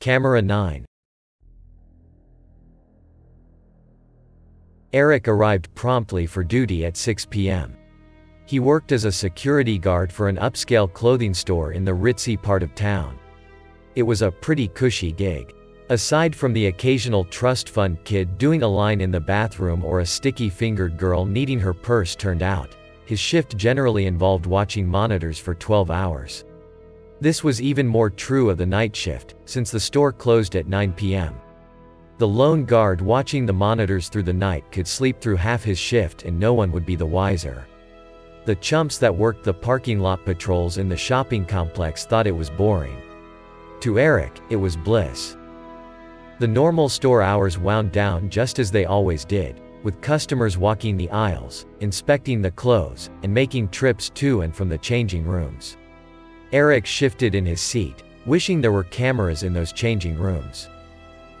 Camera 9 Erick arrived promptly for duty at 6 p.m. He worked as a security guard for an upscale clothing store in the ritzy part of town. It was a pretty cushy gig. Aside from the occasional trust fund kid doing a line in the bathroom or a sticky fingered girl needing her purse turned out, his shift generally involved watching monitors for 12 hours. This was even more true of the night shift, since the store closed at 9 p.m. The lone guard watching the monitors through the night could sleep through half his shift and no one would be the wiser. The chumps that worked the parking lot patrols in the shopping complex thought it was boring. To Erick, it was bliss. The normal store hours wound down just as they always did, with customers walking the aisles, inspecting the clothes, and making trips to and from the changing rooms. Erick shifted in his seat, wishing there were cameras in those changing rooms.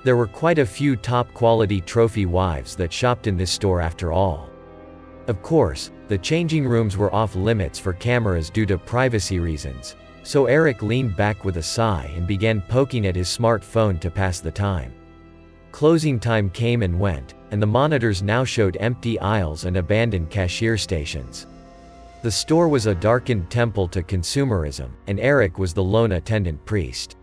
There were quite a few top quality trophy wives that shopped in this store after all. Of course, the changing rooms were off limits for cameras due to privacy reasons, so Erick leaned back with a sigh and began poking at his smartphone to pass the time. Closing time came and went, and the monitors now showed empty aisles and abandoned cashier stations. The store was a darkened temple to consumerism, and Erick was the lone attendant priest.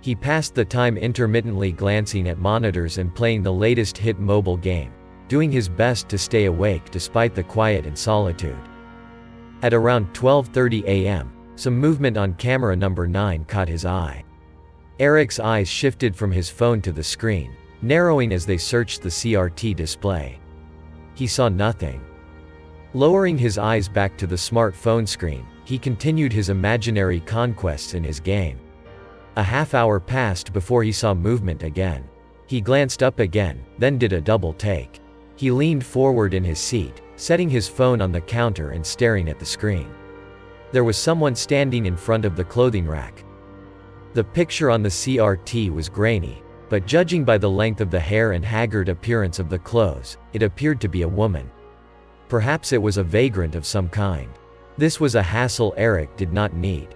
He passed the time intermittently glancing at monitors and playing the latest hit mobile game, doing his best to stay awake despite the quiet and solitude. At around 12:30 a.m., some movement on camera number 9 caught his eye. Erick's eyes shifted from his phone to the screen, narrowing as they searched the CRT display. He saw nothing. Lowering his eyes back to the smartphone screen, he continued his imaginary conquests in his game. A half hour passed before he saw movement again. He glanced up again, then did a double take. He leaned forward in his seat, setting his phone on the counter and staring at the screen. There was someone standing in front of the clothing rack. The picture on the CRT was grainy, but judging by the length of the hair and haggard appearance of the clothes, it appeared to be a woman. Perhaps it was a vagrant of some kind. This was a hassle Erick did not need.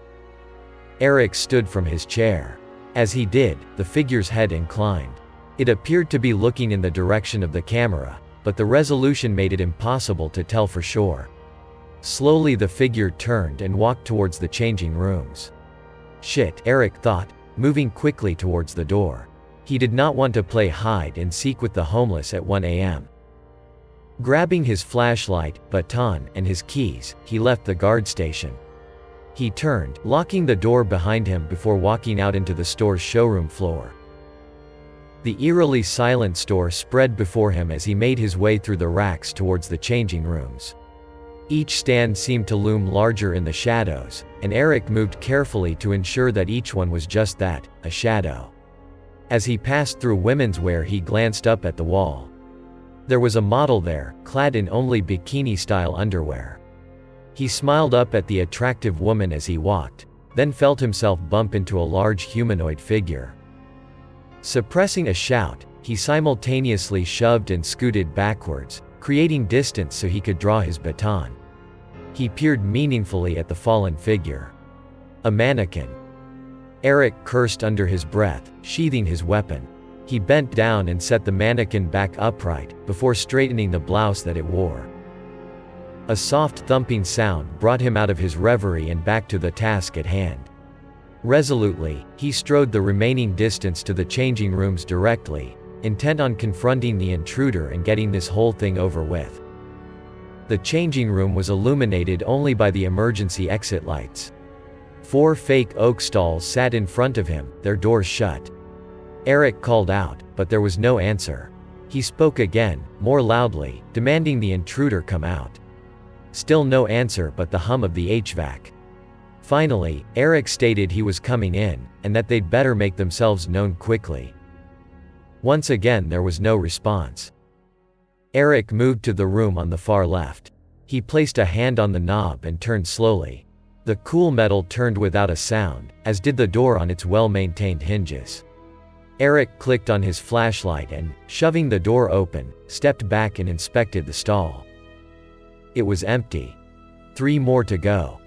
Erick stood from his chair. As he did, the figure's head inclined. It appeared to be looking in the direction of the camera, but the resolution made it impossible to tell for sure. Slowly the figure turned and walked towards the changing rooms. Shit, Erick thought, moving quickly towards the door. He did not want to play hide and seek with the homeless at 1 a.m. Grabbing his flashlight, baton, and his keys, he left the guard station. He turned, locking the door behind him before walking out into the store's showroom floor. The eerily silent store spread before him as he made his way through the racks towards the changing rooms. Each stand seemed to loom larger in the shadows, and Erick moved carefully to ensure that each one was just that, a shadow. As he passed through women's wear he glanced up at the wall. There was a model there, clad in only bikini-style underwear. He smiled up at the attractive woman as he walked, then felt himself bump into a large humanoid figure. Suppressing a shout, he simultaneously shoved and scooted backwards, creating distance so he could draw his baton. He peered meaningfully at the fallen figure. A mannequin. Erick cursed under his breath, sheathing his weapon. He bent down and set the mannequin back upright, before straightening the blouse that it wore. A soft thumping sound brought him out of his reverie and back to the task at hand. Resolutely, he strode the remaining distance to the changing rooms directly, intent on confronting the intruder and getting this whole thing over with. The changing room was illuminated only by the emergency exit lights. Four fake oak stalls sat in front of him, their doors shut. Erick called out, but there was no answer. He spoke again, more loudly, demanding the intruder come out. Still no answer but the hum of the HVAC. Finally, Erick stated he was coming in, and that they'd better make themselves known quickly. Once again there was no response. Erick moved to the room on the far left. He placed a hand on the knob and turned slowly. The cool metal turned without a sound, as did the door on its well-maintained hinges. Erick clicked on his flashlight and, shoving the door open, stepped back and inspected the stall. It was empty. Three more to go.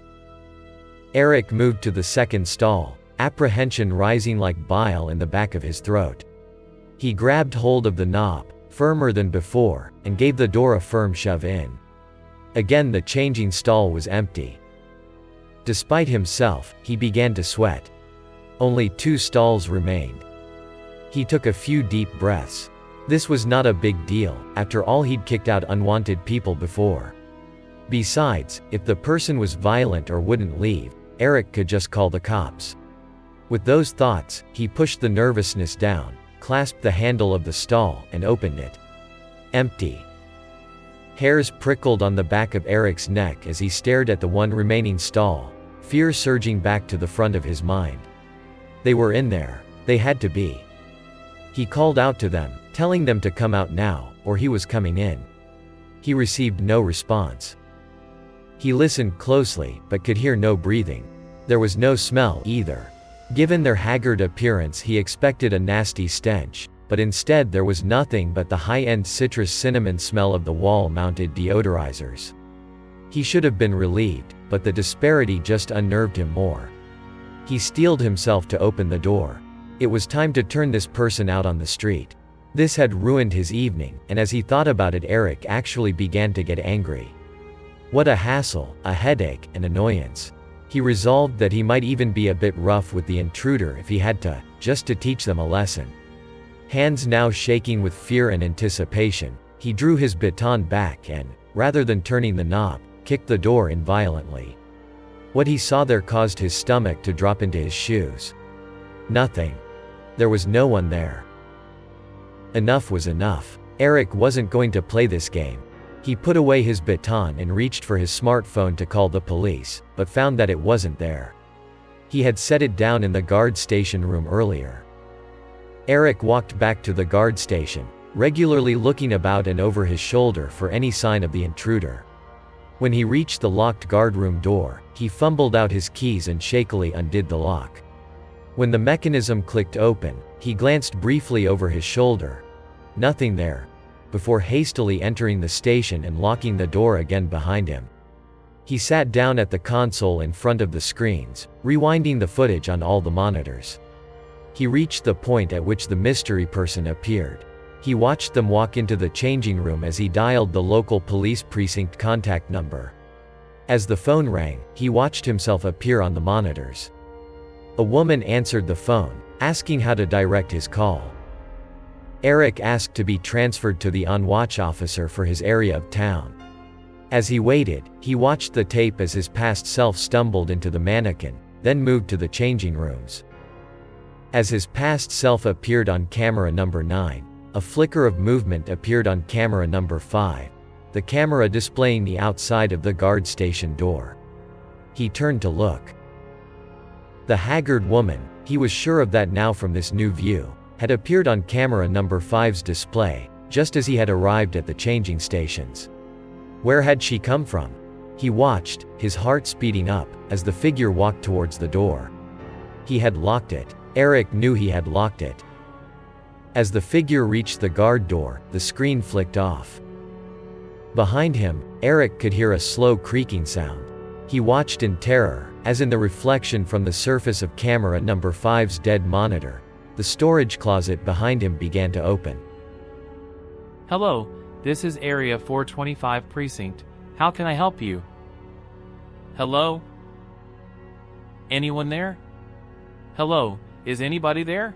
Erick moved to the second stall, apprehension rising like bile in the back of his throat. He grabbed hold of the knob, firmer than before, and gave the door a firm shove in. Again the changing stall was empty. Despite himself, he began to sweat. Only two stalls remained. He took a few deep breaths. This was not a big deal, after all he'd kicked out unwanted people before. Besides, if the person was violent or wouldn't leave, Erick could just call the cops. With those thoughts, he pushed the nervousness down, clasped the handle of the stall, and opened it. Empty. Hairs prickled on the back of Erick's neck as he stared at the one remaining stall, fear surging back to the front of his mind. They were in there. They had to be. He called out to them, telling them to come out now, or he was coming in. He received no response. He listened closely, but could hear no breathing. There was no smell, either. Given their haggard appearance he expected a nasty stench, but instead there was nothing but the high-end citrus cinnamon smell of the wall-mounted deodorizers. He should have been relieved, but the disparity just unnerved him more. He steeled himself to open the door. It was time to turn this person out on the street. This had ruined his evening, and as he thought about it Erick actually began to get angry. What a hassle, a headache, an annoyance. He resolved that he might even be a bit rough with the intruder if he had to, just to teach them a lesson. Hands now shaking with fear and anticipation, he drew his baton back and, rather than turning the knob, kicked the door in violently. What he saw there caused his stomach to drop into his shoes. Nothing. There was no one there. Enough was enough. Erick wasn't going to play this game. He put away his baton and reached for his smartphone to call the police, but found that it wasn't there. He had set it down in the guard station room earlier. Erick walked back to the guard station, regularly looking about and over his shoulder for any sign of the intruder. When he reached the locked guard room door, he fumbled out his keys and shakily undid the lock. When the mechanism clicked open, he glanced briefly over his shoulder. Nothing there. Before hastily entering the station and locking the door again behind him. He sat down at the console in front of the screens, rewinding the footage on all the monitors. He reached the point at which the mystery person appeared. He watched them walk into the changing room as he dialed the local police precinct contact number. As the phone rang, he watched himself appear on the monitors. A woman answered the phone, asking how to direct his call. Erick asked to be transferred to the on-watch officer for his area of town. As he waited, he watched the tape as his past self stumbled into the mannequin, then moved to the changing rooms. As his past self appeared on camera number 9, a flicker of movement appeared on camera number 5, the camera displaying the outside of the guard station door. He turned to look. The haggard woman, he was sure of that now from this new view, had appeared on camera number 5's display, just as he had arrived at the changing stations. Where had she come from? He watched, his heart speeding up, as the figure walked towards the door. He had locked it. Erick knew he had locked it. As the figure reached the guard door, the screen flicked off. Behind him, Erick could hear a slow creaking sound. He watched in terror, as in the reflection from the surface of camera number 5's dead monitor, the storage closet behind him began to open. Hello, this is Area 425 Precinct. How can I help you? Hello? Anyone there? Hello, is anybody there?